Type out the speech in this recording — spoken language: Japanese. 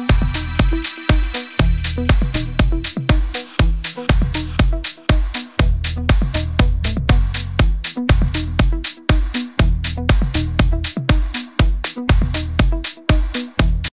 you